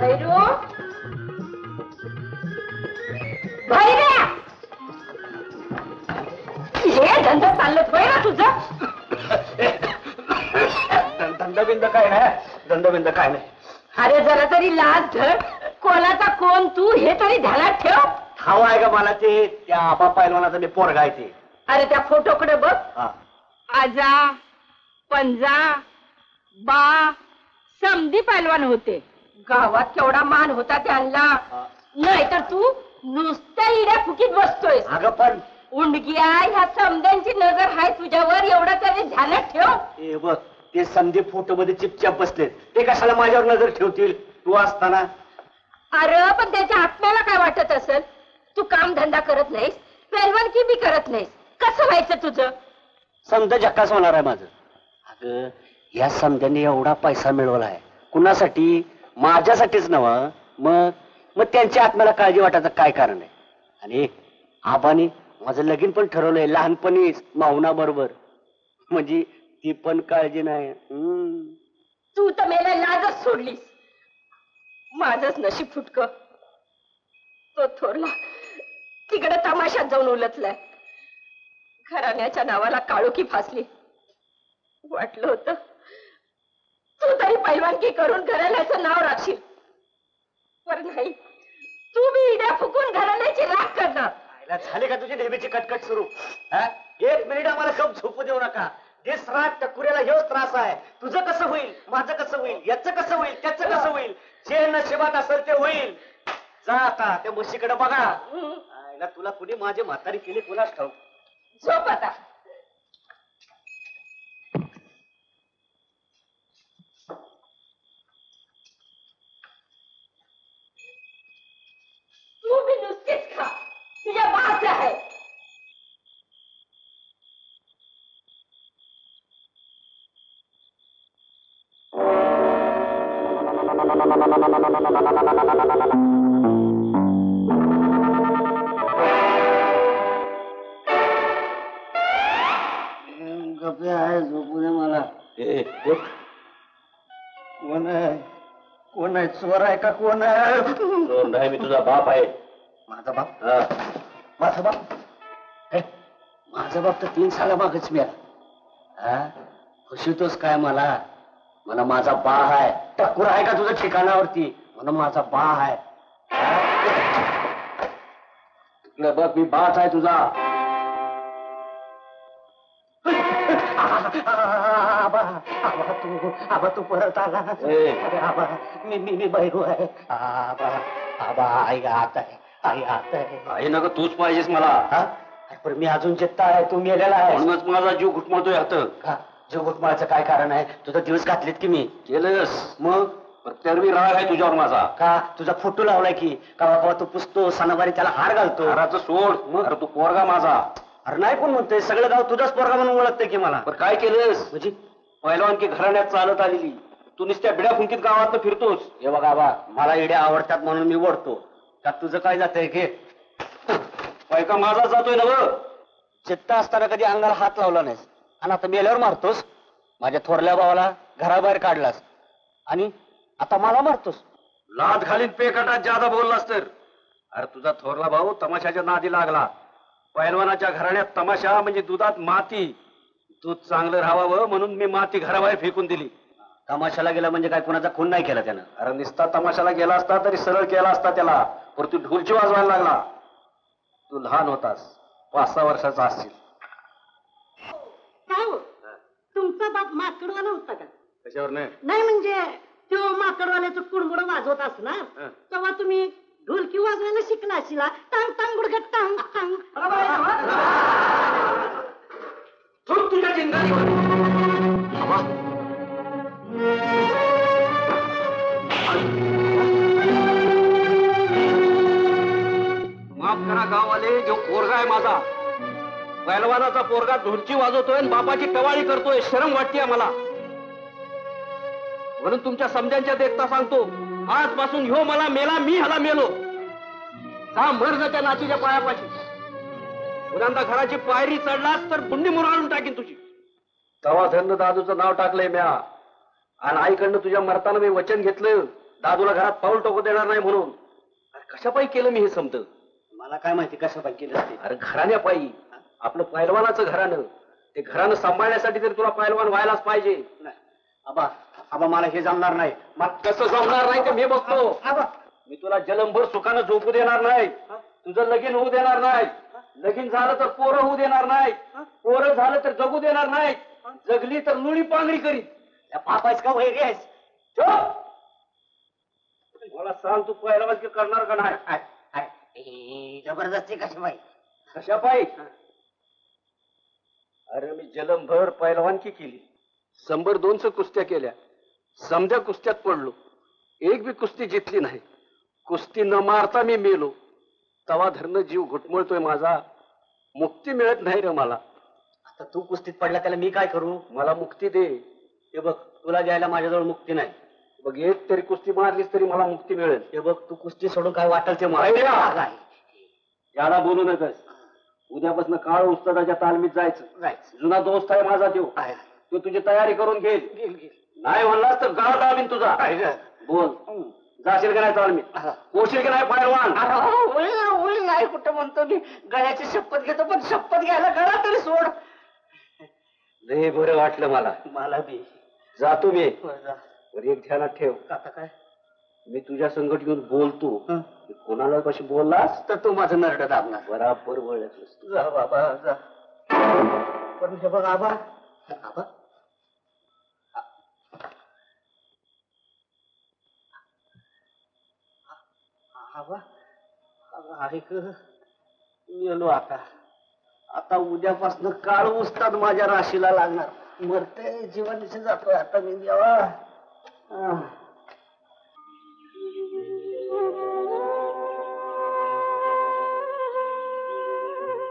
भैरू? भैऱ्या हे धंदा चाललं भैरा तुझं? धंदाबिंद काय नाही धंदाबिंद काय नाही. अरे जरा तरी लाज धर. कोणाचा कोण तू हे तरी ध्यानात ठेव. हवा आहे का मला ते? त्या आबा पैलवानाचा मी पोरगा आहे ते. अरे त्या फोटोकडे बघ. हा. आजा पंजा बा समधी पैलवान होते. गावात केवढा मान होता त्यांना. हा. नाहीतर तू नुसत्या इड्या फुकीत बसतोय अगं पण उंडगिया ह्या समध्यांची नजर आहे तुझ्यावर एवढं तरी ध्यानात ठेव. ए बघ ते संदीप फोटो मध्ये चिपचाप बसलेत. ते कशाला माझ्यावर नजर ठेवतील? तू असताना. अरे पण त्याच्या आत्म्याला काय वाटत असेल? तू काम धंदा करत नाहीस पैलवानकी बी करत नाहीस. कसं व्हायचं तुझं? समजा झक्कास होणार आहे माझं. अगं या समध्याने एवढा पैसा मिळवला आहे कुणासाठी? माझ्यासाठीच नवा मग मग त्यांच्या आत्म्याला काळजी वाटायचं काय कारण आहे? आणि आबाने माझं लगीन पण ठरवलंय लहानपणी माहुना बरोबर. म्हणजे ती पण काळजी नाही. हम्म. तू तर मेला लाजच सोडलीस. माझच नशीब फुटक. तो थोरला तिकडे तमाशात जाऊन उलटलाय. घराण्याच्या नावाला काळोखी फासली. वाटलं होतं पैलवानकी करून घराण्याचं नाव राखशील. पण नाही तू बी इड्या फुकून घराण्याची राख करणार. आईला झाली का तुझी नेहमीची कटकट सुरू? हा? एक मिनिट आम्हाला गप झोपू देऊ नका. दिस रात टकुऱ्याला हेच त्रास आहे. तुझं कसं होईल? माझं कसं होईल? याचं कसं होईल? त्याचं कसं होईल? जे नशिबात असेल ते होईल. जा आता त्या म्हशीकडे बघा. आईला तुला कुणी माझी म्हातारी केली कुणाच ठाऊक? झोप आता. तू बी नुसतीच खा. तुझ्या बाच आहे. आहे झोपू दे मला. कोण आहे? कोण आहे? चोर आहे का कोण आहे? चोर नाही मी तुझा बाप आहे. माझा बाप? माझा बाप? हे, माझा बाप तर तीन साला मागच मिळाला. हा? खुशीतोच काय मला? मला माझा बा आहे. टक्कर आहे का तुझं ठिकाणावरती? मला माझा बा आहे. हा? बघ मी बाच आहे तुझा. आबा आबा तू आबा तू परत आला. अरे आबा मी मी मी बैरू आहे. आबा. आई आत आहे आई आत आहे. आई नका तूच पाहिजेस मला. हा? अरे पण मी अजून जित्ता आहे तू मेलेला आहे म्हणूनच माझा जीव घुटमळतोय हात का जीव घुटमाळाचं काय कारण आहे? तुझं दिवस घातलेत की मी. केलंस. मग? प्रत्येक राग आहे तुझ्यावर माझा. का? तुझा फोटो लावलाय की? का बाबा तू पुसतो सणावारी त्याला हार घालतो? घराचं सोड. मग? अरे तू पोरगा माझा. अरे नाही कोण म्हणतोय सगळं गाव तुझाच पोरगा म्हणून ओळखतंय की मला? पण काय केलंस? म्हणजे? पहिलवान की घराण्यात चालत आलेली. तू नुसत्या बिड्या फुंकीत गावात फिरतोस. हे बघा बा मला इड्या आवडतात म्हणून मी ओढतो. का तुझं काय जातंय घे पैका माझा जातोय ना बघ चित्त असताना कधी अंगाला हात लावला नाहीस. आणि आता मेल्यावर मारतोस. माझ्या थोरल्या भावाला घराबाहेर काढलास. आणि आता मला मारतोस. लाद घालीन पेकटात जादा बोललास तर. अरे तुझा थोरला भाऊ तमाशाच्या नादी लागला. पैलवानाच्या घराण्यात तमाशा म्हणजे दुधात माती. दूध चांगलं राहावं म्हणून मी माती घराबाहेर फेकून दिली. तमाशाला गेला म्हणजे काय? कोणाचा खून नाही केला त्यानं. अरे निस्ता तमाशाला गेला असता तरी सरळ केला असता त्याला. पण तू ढोलची वाजवायला लागला. तू लहान होतास. पाच सहा वर्षाचा असशील. काय हो तुमचा बाप माकडवाला होता का? त्याच्यावर नाही? नाही म्हणजे तो माकडवाल्याचं कुडमुड वाजवत असणार. तेव्हा तुम्ही ढोलकी वाजवायला शिकला अशिला टांग टांग गुडघ्यात टांग टांग. पैलवानाचा पोरगा ढोलची वाजवतोय आणि बापाची टवाळी करतोय. शरम वाटते मला. म्हणून तुमच्या समजांच्या देखता सांगतो आजपासून ह्यो मला मेला मी ह्याला मेलो. का मर त्या नातीच्या पायापाशी. पुन्हा घराची पायरी चढलास तर बुंडी मुरगाळून टाकीन तुझी. तवा धन्न दादूचं नाव टाकलंय म्या. आणि आईकडनं तुझ्या मरताना मी वचन घेतलं. दादूला घरात पाऊल टाकू देणार नाही म्हणून. अरे कशापायी केलं मी हे समत मला काय माहिती पाहिजे केलं अरे घराण्यापायी. आपलं पैलवानाचं घरानं ते घरानं सांभाळण्यासाठी तरी तुला पैलवान व्हायलाच पाहिजे. नाही. आबा आबा मला हे जमणार नाही. मला कसं जमणार नाही ते मी बघतो आबा. मी तुला जलमभर सुखानं झोपू देणार नाही. तुझं लगीन होऊ देणार नाही. लगीन झालं तर पोरं होऊ देणार नाही. पोरं झालं तर जगू देणार नाही. जगली तर लुळी पांगडी करीत. या पापायच का वैरी आहेस! मला सांग तू पहिला करणार का नाही? जबरदस्ती कशी बाई? कशा पायी अरे मी जलमभर पैलवानकी केली. शंभर दोनशे कुस्त्या केल्या. समध्या कुस्त्यात पडलो. एक बी कुस्ती जितली नाही. कुस्ती न मारता मी मेलो. तवा धरणं जीव घुटमळतोय माझा. मुक्ती मिळत नाही रे मला. आता तू कुस्तीत पडला त्याला मी काय करू? मला मुक्ती दे. हे बघ तुला द्यायला माझ्याजवळ मुक्ती नाही. बघ एक तरी कुस्ती मारलीस तरी मला मुक्ती मिळेल. हे बघ तू कुस्ती सोडून काय वाटेल ते याला बोलू नकस उद्यापासून काळ उस्तादाच्या तालमीत जायचं. जायचं. जुना दोस्त आहे माझा तो. आहे. तो तुझी तयारी करून घेईल. गेल, गेल. नाही म्हणलास तर गाळ दाबीन तुझा. आहे. बोल. जाशील का नाही तालमीत? हा. पोशील का नाही पैलवान अरे हो, होईल ना, होईल नाही कुठं म्हणतो मी? गळ्याची शपथ घेतो पण शपथ घ्यायला गळा तरी सोड. लय बरं वाटलं मला. मला बी. जातो मी बरं जा. पण एक ध्यानात ठेव. आता काय? मी तुझ्या संकट येऊन बोलतो. हं. की कोणाला कशी बोललास? तर तू माझं नरड दाबणार. बराबर वळखलंस तू. जा बाबा जा. पण हे बघ आबा. आबा. ऐक. आता. आता उद्यापासून काळ उस्ताद माझ्या राशीला लागणार. मरते जीवानीशी जातोय आता मी देवा. आह.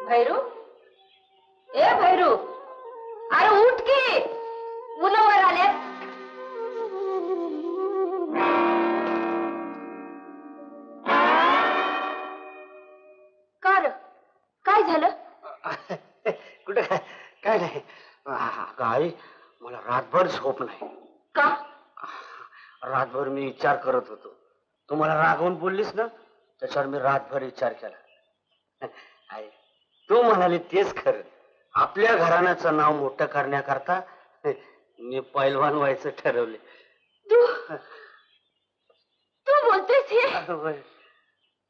भैरू? ए भैरू अरे उठ की मुलं वर आल्यात का रे? काय झालं? कुठे काय काय नाही. आई मला रातभर झोप नाही. का? रातभर मी विचार करत होतो. तू मला रागवून बोललीस ना त्याच्यावर मी रातभर विचार केला. म्हणाली तेच खरं. आपल्या घराण्याचं नाव मोठं करण्याकरता मी पैलवान व्हायचं ठरवले. तू तू बोलतेस हे.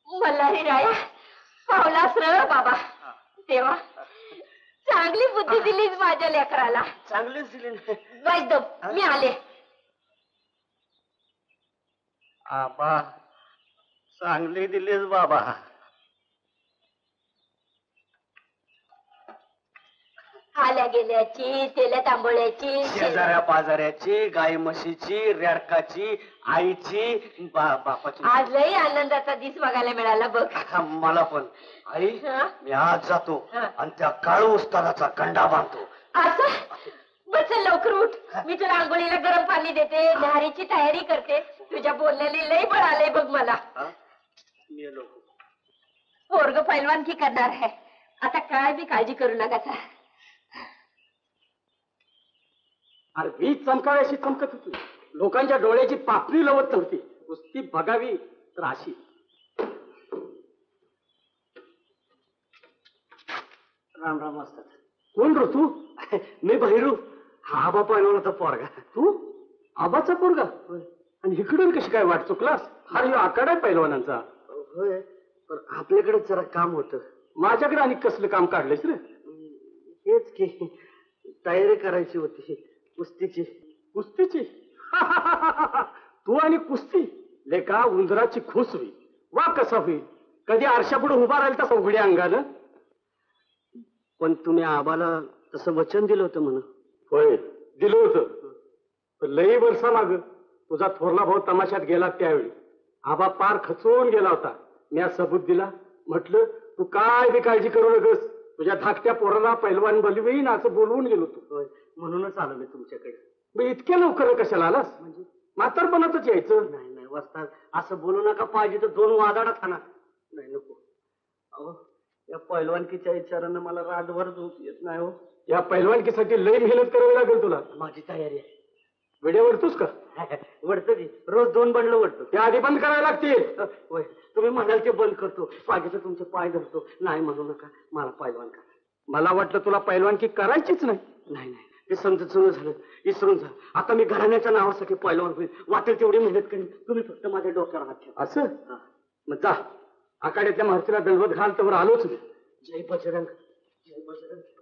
मल्हारी राया पावलास र बाबा. देवा चांगली बुद्धी दिलीस माझ्या लेकराला. चांगलीच दिली ना वैद्य मी आले. आबा चांगली दिलीस बाबा. आल्या गेल्याची तेल्या तांबोळ्याची शेजाऱ्या पाजाऱ्याची गाई म्हशीची रेडकाची आईची बा बापाची. आज लई आनंदाचा दिस बघायला मिळाला बघ. मला पण. आई हा? मी आज जातो हा. आणि त्या काळू उस्तादाचा कंडा बांधतो. असं? बस चल लवकर उठ. मी तुला आंघोळीला गरम पाणी देते न्याहारीची तयारी करते. तुझ्या बोलण्याने लई बळ आलंय बघ मला. हा? पोरग पैलवानकी करणार आहे? आता काय बी काळजी करू नका अरे वीज चमकाव्याशी चमकत होती. लोकांच्या डोळ्याची पापणी लवत नव्हती. कुस्ती बघावी तर अशी. राम राम असतात. कोण रो तू? मी बहिरू हा आबा पैलवानाचा पोरगा. तू? आबाचा पोरगा? आणि इकडून कशी काय वाट चुकलास? हा ह्यो आकडा आहे पैलवानांचा. होय पण आपल्याकडे जरा काम होत. माझ्याकडे आणि कसलं काम काढलंयस रे? हेच की तयारी करायची होती. कुस्तीची. कुस्तीची? तू आणि कुस्ती लेका उंदराची खुस होईल? वा कसा होईल? कधी आरशापुढे उभा राहील तसा उघड्या अंगानं? पण तुम्ही आबाला तसं वचन दिलं होतं म्हणून. होय दिलं होतं. पण लई वर्षा माग. तुझा थोरला भाऊ तमाशात गेला त्यावेळी. आबा पार खचून गेला होता. मी आज सबूत दिला म्हटलं तू काय बी काळजी करू नकस तुझ्या धाकट्या पोराला पैलवान बलवीन असं बोलवून गेलो तू. म्हणूनच आलो मी तुमच्याकडे. मग इतक्या लवकर कशाला आलास? म्हणजे? म्हातारपणातच यायचं. नाही नाही वस्ताद असं बोलू नका पाहिजे तर दोन वादाडा खाना. नाही नको. अहो या पैलवानकीच्या विचारानं मला रातभर झोप येत नाही हो. या पैलवानकीसाठी लई मेहनत करावी लागेल तुला. माझी तयारी आहे. वेळेवरतोस का? वडतो की. रोज दोन बंडल वडतो. ते आधी बंद करायला लागतील. होय. तुम्ही म्हणाल ते बंद करतो. पाहिजे तर तुमचे पाय धरतो. नाही म्हणू नका. मला पैलवान करा. मला वाटलं तुला पैलवानकी करायचीच नाही. नाही नाही. ते समजून झालं इसरून झालं. आता मी घराण्याच्या नावासाठी पैलवान होईल. वाटेल तेवढी मेहनत करेन. तुम्ही फक्त माझ्या डोक्यावर हात ठेवा. असं? मग जा. आखाड्यातल्या महाराष्ट्राला दलवत घाल तर आलोच मी. जय बजरंग. जय बजरंग.